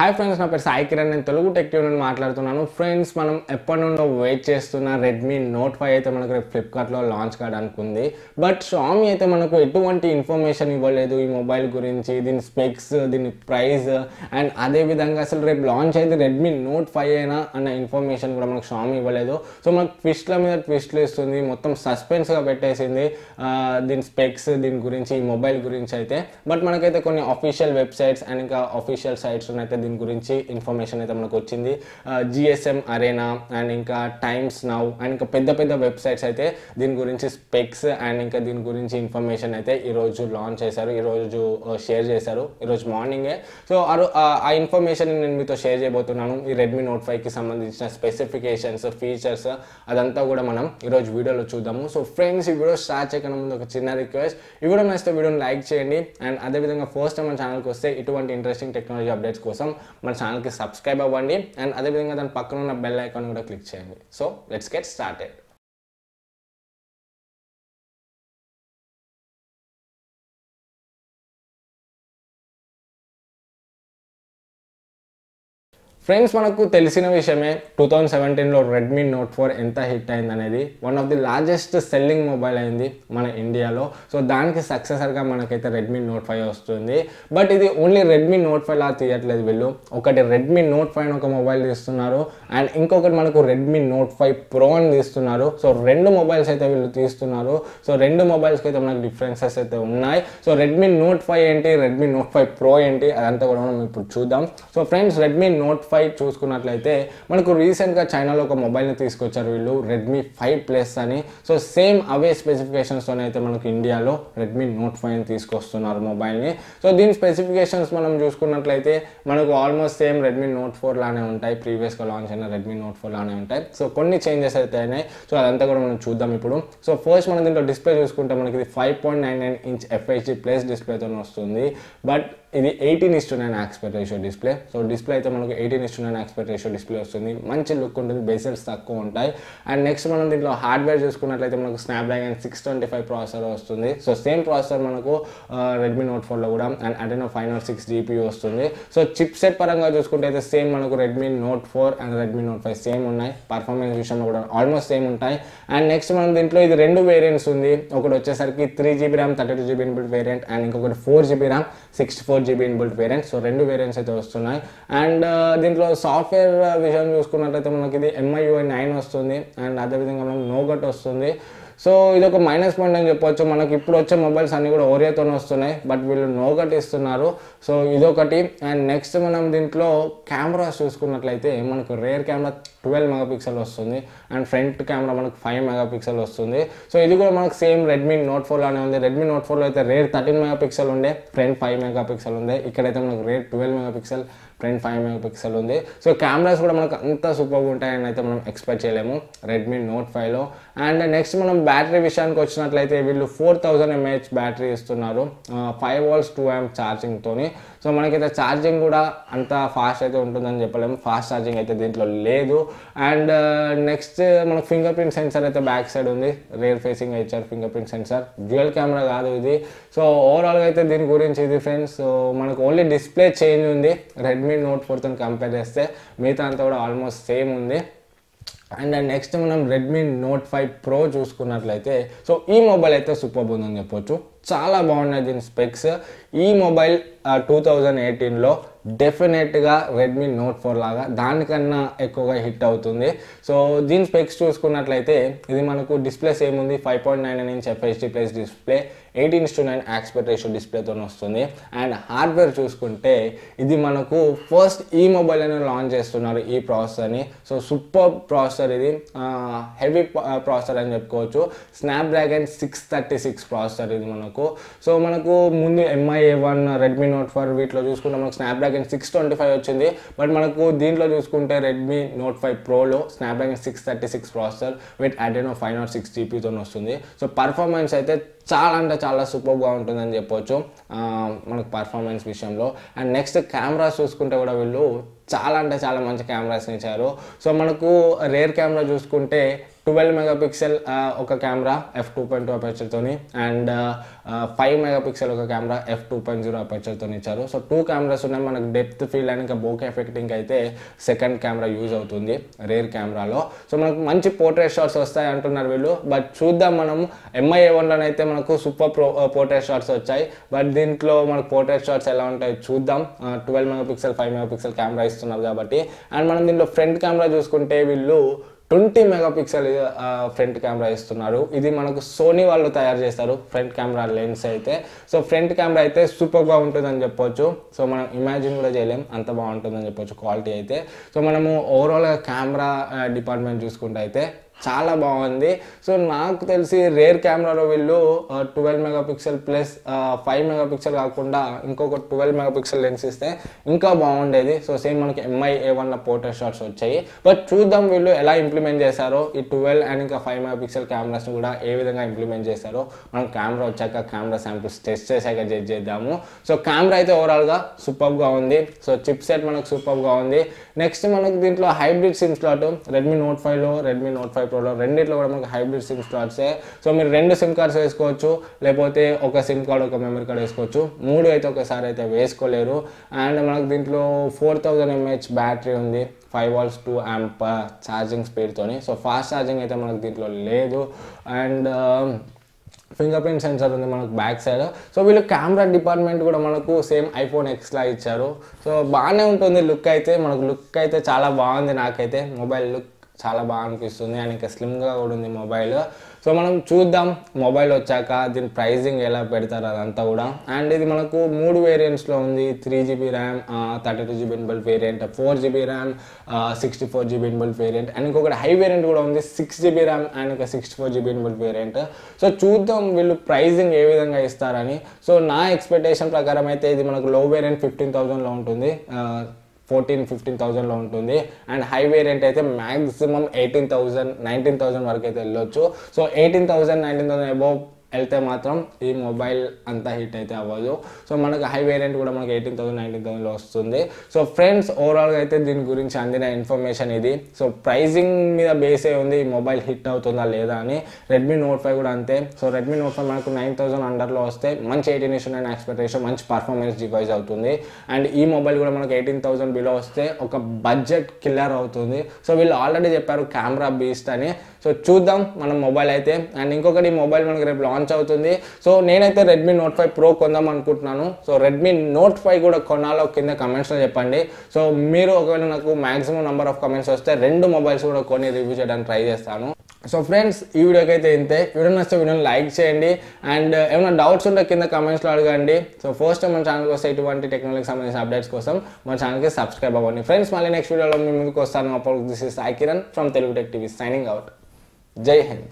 Hi friends నా పేరు సాయి కిరణ్. నేను తెలుగు టెక్ నుండి మాట్లాడుతున్నాను. ఫ్రెండ్స్ మనం ఎప్పటి నుండో వెయిట్ చేస్తున్న రెడ్మీ నోట్ ఫైవ్ అయితే మనకు రేపు ఫ్లిప్కార్ట్లో లాంచ్ కావడానికి ఉంది బట్ షామి అయితే మనకు ఎటువంటి ఇన్ఫర్మేషన్ ఇవ్వలేదు ఈ మొబైల్ గురించి దీని స్పెక్స్ దీని ప్రైస్ అండ్ అదేవిధంగా అసలు రేపు లాంచ్ అయితే రెడ్మీ నోట్ ఫైవ్ అయినా అన్న ఇన్ఫర్మేషన్ కూడా మనకు షామి ఇవ్వలేదు. సో మనకు ట్విస్ట్ల మీద ట్విస్ట్లు ఇస్తుంది. మొత్తం సస్పెన్స్గా పెట్టేసింది దీని స్పెక్స్ దీని గురించి ఈ మొబైల్ గురించి అయితే. బట్ మనకైతే కొన్ని అఫీషియల్ వెబ్సైట్స్ అండ్ ఇంకా అఫీషియల్ సైట్స్ అయితే దీని గురించి ఇన్ఫర్మేషన్ అయితే మనకు వచ్చింది. జిఎస్ఎం అరేనా అండ్ ఇంకా టైమ్స్ నౌ అండ్ ఇంకా పెద్ద పెద్ద వెబ్సైట్స్ అయితే దీని గురించి స్పెక్స్ అండ్ ఇంకా దీని గురించి ఇన్ఫర్మేషన్ అయితే ఈరోజు లాంచ్ చేశారు ఈరోజు షేర్ చేశారు ఈరోజు మార్నింగే సో ఆ ఇన్ఫర్మేషన్ నేను మీతో షేర్ చేయబోతున్నాను. ఈ రెడ్మీ నోట్ ఫైవ్కి సంబంధించిన స్పెసిఫికేషన్స్ ఫీచర్స్ అదంతా కూడా మనం ఈరోజు వీడియోలో చూద్దాము. సో ఫ్రెండ్స్ ఈ వీడియో స్టార్ట్ చేయకుండా ముందు ఒక చిన్న రిక్వెస్ట్ ఈ వీడియో నచ్చితే వీడియోని లైక్ చేయండి. అండ్ అదేవిధంగా ఫస్ట్ టైం మన ఛానల్కి వస్తే ఇటువంటి ఇంట్రెస్టింగ్ టెక్నాలజీ అప్డేట్స్ కోసం మన ఛానల్కి సబ్స్క్రైబ్ అవ్వండి. అండ్ అదేవిధంగా దాని పక్కన ఉన్న బెల్ ఐకాన్ కూడా క్లిక్ చేయండి. So let's get started friends మనకు తెలిసిన విషయమే టూ థౌజండ్ సెవెంటీన్లో రెడ్మీ నోట్ ఫోర్ ఎంత హిట్ అయింది అనేది one of the largest selling mobile అయింది మన ఇండియాలో సో దానికి సక్సెసర్గా మనకైతే రెడ్మీ నోట్ ఫైవ్ వస్తుంది. బట్ ఇది ఓన్లీ రెడ్మీ నోట్ ఫైవ్ లా తీయట్లేదు వీళ్ళు. ఒకటి రెడ్మీ నోట్ ఫైవ్ ఒక మొబైల్ తీస్తున్నారు. అండ్ ఇంకొకటి మనకు రెడ్మీ నోట్ ఫైవ్ ప్రో అని తీస్తున్నారు. సో రెండు మొబైల్స్ అయితే వీళ్ళు తీస్తున్నారు. సో రెండు మొబైల్స్కి అయితే మనకు డిఫరెన్సెస్ అయితే ఉన్నాయి. సో రెడ్మీ నోట్ ఫైవ్ ఏంటి? రెడ్మీ నోట్ ఫైవ్ ప్రో ఏంటి? అదంతా కూడా మనం ఇప్పుడు చూద్దాం. So friends Redmi Note five five చూసుకున్నట్లయితే మనకు రీసెంట్గా చైనాలో ఒక మొబైల్ని తీసుకొచ్చారు వీళ్ళు రెడ్మీ ఫైవ్ ప్లస్ అని. సో సేమ్ అవే స్పెసిఫికేషన్స్తోనే అయితే మనకు ఇండియాలో రెడ్మీ నోట్ ఫైవ్ తీసుకొస్తున్నారు మొబైల్ని సో దీని స్పెసిఫికేషన్స్ మనం చూసుకున్నట్లయితే మనకు almost same Redmi Note four లానే ఉంటాయి. ప్రీవియస్గా లాంచ్ అయిన రెడ్మీ నోట్ ఫోర్ లానే ఉంటాయి. సో కొన్ని చేంజెస్ అయితే అయినాయి. సో అదంతా కూడా మనం చూద్దాం ఇప్పుడు. సో ఫస్ట్ మనం దీంట్లో డిస్ప్లే చూసుకుంటే మనకి ఇది five point nine nine inch FHD plus డిస్ప్లేతో వస్తుంది. బట్ ఇది eighteen is to nine aspect ratio display so display అయితే మనకు eighteen is to nine aspect ratio display వస్తుంది. మంచి లుక్ ఉంటుంది బేసల్స్ తక్కువ ఉంటాయి. అండ్ నెక్స్ట్ మనం దీంట్లో హార్డ్వేర్ చూసుకున్నట్లయితే మనకు Snapdragon six twenty five processor వస్తుంది. సో సేమ్ ప్రాసెసర్ మనకు రెడ్మీ నోట్ ఫోర్లో కూడా and Adreno five nought six GPU వస్తుంది. సో చిప్ సెట్ పరంగా చూసుకుంటే అయితే సేమ్ మనకు Redmi Note four and Redmi Note five same ఉన్నాయి. పర్ఫార్మెన్స్ విషయంలో కూడా ఆల్మోస్ట్ సేమ్ ఉంటాయి. అండ్ నెక్స్ట్ మనం దీంట్లో ఇది రెండు వేరియంట్స్ ఉంది. ఒకటి వచ్చేసరికి three GB RAM thirty two GB variant and ఇంకొకటి four GB RAM sixty four GB inbuilt variants. So రెండు వేరియంట్స్ అయితే వస్తున్నాయి. అండ్ దీంట్లో సాఫ్ట్వేర్ విషయం చూసుకున్నట్లయితే మనకి ఇది ఎంఐయుఐ నైన్ వస్తుంది. అండ్ అదేవిధంగా మనకు నోగట్ వస్తుంది. సో ఇది ఒక మైనస్ పాయింట్ అని చెప్పొచ్చు. మనకి ఇప్పుడు వచ్చే మొబైల్స్ అన్ని కూడా ఓరియాతోనే వస్తున్నాయి. బట్ వీళ్ళు నోగట్ ఇస్తున్నారు. సో ఇదొకటి. అండ్ నెక్స్ట్ మనం దీంట్లో కెమెరాస్ చూసుకున్నట్లయితే మనకు రేర్ కెమెరా ట్వెల్వ్ మెగాపిక్సెల్ వస్తుంది. అండ్ ఫ్రంట్ కెమెరా మనకు ఫైవ్ మెగాపిక్సెల్ వస్తుంది. సో ఇది కూడా మనకు సేమ్ రెడ్మీ నోట్ ఫోర్ లానే ఉంది. రెడ్మీ నోట్ ఫోర్లో అయితే రేర్ థర్టీన్ మెగాపిక్సెల్ ఉండే. ఫ్రంట్ ఫైవ్ మెగాపిక్సెల్ ఉండే. ఇక్కడైతే మనకు rear twelve megapixel front five megapixel ఉంది. సో కెమెరాస్ కూడా మనకు అంత సూపర్గా ఉంటాయని అయితే మనం ఎక్స్పెక్ట్ చేయలేము. రెడ్మీ నోట్ ఫైవ్లో అండ్ నెక్స్ట్ మనం బ్యాటరీ విషయానికి వచ్చినట్లయితే వీళ్ళు ఫోర్ థౌజండ్ ఎంఏహెచ్ బ్యాటరీ ఇస్తున్నారు. ఫైవ్ వాల్స్ టూ ఎం ఛార్జింగ్తోని సో మనకైతే ఛార్జింగ్ కూడా అంత ఫాస్ట్ అయితే ఉంటుందని చెప్పలేము. ఫాస్ట్ ఛార్జింగ్ అయితే దీంట్లో లేదు. అండ్ నెక్స్ట్ uh, uh, మనకు ఫింగర్ ప్రింట్ సెన్సర్ అయితే బ్యాక్ సైడ్ ఉంది. రేర్ ఫేసింగ్ ఇచ్చారు finger print sensor dual camera కాదు ఇది. సో ఓవరాల్గా అయితే దీని గురించి ఇది ఫ్రెండ్స్ సో మనకు ఓన్లీ డిస్ప్లే చేంజ్ ఉంది. రెడ్మీ నోట్ ఫోర్తో కంపేర్ చేస్తే మిగతా అంతా కూడా ఆల్మోస్ట్ సేమ్ ఉంది. అండ్ నెక్స్ట్ uh, మనం రెడ్మీ నోట్ ఫైవ్ ప్రో చూసుకున్నట్లయితే సో ఈ మొబైల్ అయితే సూపర్ ఉందని చెప్పొచ్చు. చాలా బాగున్నాయి దీని స్పెక్స్. ఈ మొబైల్ టూ థౌజండ్ ఎయిటీన్లో డెఫినెట్గా రెడ్మీ నోట్ ఫోర్ లాగా దానికన్నా ఎక్కువగా హిట్ అవుతుంది. సో దీని స్పెక్స్ చూసుకున్నట్లయితే ఇది మనకు డిస్ప్లేస్ ఏముంది ఉంది. Five point nine nine inch FHD plus display eighteen to nine aspect ratio డిస్ప్లేతో వస్తుంది. అండ్ హార్డ్వేర్ చూసుకుంటే ఇది మనకు ఫస్ట్ ఈ మొబైల్ అని లాంచ్ చేస్తున్నారు ఈ ప్రాసెసర్ని. సో సూపర్ ప్రాసెసర్ ఇది. హెవీ ప్రాసెసర్ అని చెప్పుకోవచ్చు. Snapdragon six thirty six processor ఇది మనకు. సో మనకు ముందు Mi A one Redmi Note four వీటిలో చూసుకుంటే మనకు స్నాప్డ్రాగన్ సిక్స్ ట్వంటీ ఫైవ్ వచ్చింది. బట్ మనకు దీంట్లో చూసుకుంటే Redmi note five ప్రోలో Snapdragon six thirty six processor with Adreno five nought six జీపీతో వస్తుంది. సో పర్ఫార్మెన్స్ అయితే చాలా అంటే చాలా సూపర్గా ఉంటుందని చెప్పొచ్చు మనకు పర్ఫార్మెన్స్ విషయంలో. అండ్ నెక్స్ట్ కెమెరాస్ చూసుకుంటే కూడా వీళ్ళు చాలా అంటే చాలా మంచి కెమెరాస్ని ఇచ్చారు. సో మనకు రేర్ కెమెరా చూసుకుంటే ట్వెల్వ్ మెగాపిక్సెల్ uh, ఒక camera F two point two అపర్చర్తోని and five megapixel ఒక camera F two point zero అపర్చర్తో ఇచ్చారు. సో టూ కెమెరాస్ ఉన్నాయి. మనకు డెప్త్ ఫీల్డ్ అండ్ ఇంకా బోక్ ఎఫెక్టింగ్ అయితే సెకండ్ కెమెరా యూజ్ అవుతుంది రేర్ కెమెరాలో సో మనకు మంచి పోర్ట్రేట్ షాట్స్ వస్తాయి అంటున్నారు వీళ్ళు. బట్ చూద్దాం మనం. ఎంఐ వన్లో అయితే మనకు సూపర్ ప్రో పోర్ట్రేట్ షాట్స్ వచ్చాయి. బట్ దీంట్లో మనకు పోర్ట్రేట్ షాట్స్ ఎలా ఉంటాయి చూద్దాం. Twelve megapixel five megapixel camera ఇస్తున్నారు కాబట్టి. అండ్ మనం దీంట్లో ఫ్రంట్ కెమెరా చూసుకుంటే వీళ్ళు ట్వంటీ మెగాపిక్సెల్ ఫ్రంట్ కెమెరా ఇస్తున్నారు. ఇది మనకు సోనీ వాళ్ళు తయారు చేస్తారు ఫ్రంట్ కెమెరా లెన్స్ అయితే. సో ఫ్రంట్ కెమెరా అయితే సూపర్గా ఉంటుందని చెప్పొచ్చు. సో మనం ఇమాజిన్ కూడా చేయలేం అంత బాగుంటుందని చెప్పొచ్చు క్వాలిటీ అయితే. సో మనము ఓవరాల్గా కెమెరా డిపార్ట్మెంట్ చూసుకుంటే అయితే చాలా బాగుంది. సో నాకు తెలిసి రేర్ కెమెరాలో వీళ్ళు twelve mega pixel plus five mega pixel కాకుండా ఇంకొక ట్వెల్వ్ మెగాపిక్సెల్ లెన్స్ ఇస్తే ఇంకా బాగుండేది. సో సేమ్ మనకి MI A one portrait shots వచ్చాయి. బట్ చూద్దాం వీళ్ళు ఎలా ఇంప్లిమెంట్ చేశారో. ఈ ట్వెల్వ్ అండ్ ఇంకా ఫైవ్ మెగా పిక్సెల్ కెమెరాస్ని కూడా ఏ విధంగా ఇంప్లిమెంట్ చేశారో. మనం కెమెరా వచ్చాక కెమెరా శాంపిల్స్ టెస్ట్ చేశాక జడ్జ్ చేద్దాము. సో కెమెరా అయితే ఓవరాల్గా సూపర్గా ఉంది. సో చిప్ సెట్ మనకు సూపర్గా ఉంది. నెక్స్ట్ మనకు దీంట్లో hybrid SIM slot Redmi Note ఫైవ్లో రెడ్మీ నోట్ ఫైవ్ ప్రోడక్ట్ రెండిట్లో కూడా మనకు హైబ్రిడ్ సిమ్ స్లాట్సే సో మీరు రెండు సిమ్ కార్డ్స్ వేసుకోవచ్చు లేకపోతే ఒక సిమ్ కార్డ్ ఒక మెమరీ కార్డ్ వేసుకోవచ్చు. మూడు అయితే ఒకసారి అయితే వేసుకోలేరు. అండ్ మనకు దీంట్లో ఫోర్ థౌజండ్ ఎంహెచ్ బ్యాటరీ ఉంది five volts two amp charging స్పీడ్తోని. So fast charging అయితే మనకు దీంట్లో లేదు. అండ్ ఫింగర్ ప్రింట్ సెన్సార్ ఉంది మనకు బ్యాక్ సైడ్. సో వీళ్ళు కెమెరా డిపార్ట్మెంట్ కూడా మనకు సేమ్ ఐఫోన్ ఎక్స్లా ఇచ్చారు. సో బాగానే ఉంటుంది లుక్ అయితే మనకు లుక్ అయితే చాలా బాగుంది నాకైతే. మొబైల్ లుక్ చాలా బాగా అనిపిస్తుంది. అండ్ ఇంకా స్లిమ్గా కూడా ఉంది మొబైల్. సో మనం చూద్దాం మొబైల్ వచ్చాక దీని ప్రైజింగ్ ఎలా పెడతారు అదంతా కూడా. అండ్ ఇది మనకు మూడు వేరియంట్స్లో ఉంది. Three GB RAM thirty two GB inbuilt variant four GB RAM sixty four GB inbuilt variant and ఇంకొకటి హై వేరియంట్ కూడా ఉంది. సిక్స్ జీబీ ర్యామ్ అండ్ ఇంకా sixty four GB inbuilt variant. So చూద్దాం వీళ్ళు ప్రైజింగ్ ఏ విధంగా ఇస్తారని. సో నా expectation ప్రకారం అయితే ఇది మనకు లో వేరియంట్ ఫిఫ్టీన్ థౌజండ్లో ఉంటుంది. ఫోర్టీన్ ఫిఫ్టీన్ థౌజండ్లో ఉంటుంది. అండ్ హై వేరియంట్ అయితే maximum eighteen thousand nineteen thousand వరకు అయితే వెళ్ళొచ్చు. So eighteen thousand nineteen thousand above వెళ్తే మాత్రం ఈ మొబైల్ అంత హిట్ అయితే అవ్వదు. సో మనకు హై వేరియంట్ కూడా మనకి ఎయిటీన్ థౌసండ్ నైన్టీన్ థౌసండ్లో వస్తుంది. సో ఫ్రెండ్స్ ఓవరాల్గా అయితే దీని గురించి అందిన ఇన్ఫర్మేషన్ ఇది. సో ప్రైజింగ్ మీద బేస్ అయి ఉంది ఈ మొబైల్ హిట్ అవుతుందా లేదా అని రెడ్మీ నోట్ ఫైవ్ కూడా అంతే. సో రెడ్మీ నోట్ ఫైవ్ మనకు నైన్ థౌసండ్ అండర్లో వస్తే మంచి ఎయిటీన్ ఇష్యూ నైన్ ఎక్స్పెక్టేషన్ మంచి పర్ఫార్మెన్స్ డివైస్ అవుతుంది. అండ్ ఈ మొబైల్ కూడా మనకు ఎయిటీన్ థౌసండ్ బిలో వస్తే ఒక బడ్జెట్ కిల్లర్ అవుతుంది. సో వీళ్ళు ఆల్రెడీ చెప్పారు కెమెరా బీస్ట్ అని. సో చూద్దాం మనం మొబైల్ అయితే. అండ్ ఇంకొకటి మొబైల్ మనకి రేపు లాంచ్ అవుతుంది. సో నేనైతే రెడ్మీ నోట్ ఫైవ్ ప్రో కొందాం అనుకుంటున్నాను. సో రెడ్మీ నోట్ ఫైవ్ కూడా కొనాలో కింద కమెంట్స్లో చెప్పండి. సో మీరు ఒకవేళ నాకు మాక్సిమం నెంబర్ ఆఫ్ కమెంట్స్ వస్తే రెండు మొబైల్స్ కూడా కొని రివ్యూ చేయడానికి ట్రై చేస్తాను. సో ఫ్రెండ్స్ ఈ వీడియోకి అయితే ఇంతే. వీడియో నచ్చితే వీడియోని లైక్ చేయండి. అండ్ ఏమైనా డౌట్స్ ఉంటే కింద కమెంట్స్లో అడగండి. సో ఫస్ట్ మన ఛానల్కి వస్తే ఇటువంటి టెక్నాలజీకి సంబంధించిన అప్డేట్స్ కోసం మన ఛానల్కి సబ్స్క్రైబ్ అవ్వండి. ఫ్రెండ్స్ మళ్ళీ నెక్స్ట్ వీడియోలో మీ ముందుకు వస్తాను. అప్పుడు this is Sai Kiran from Telugu tech TV signing out जय हिंद।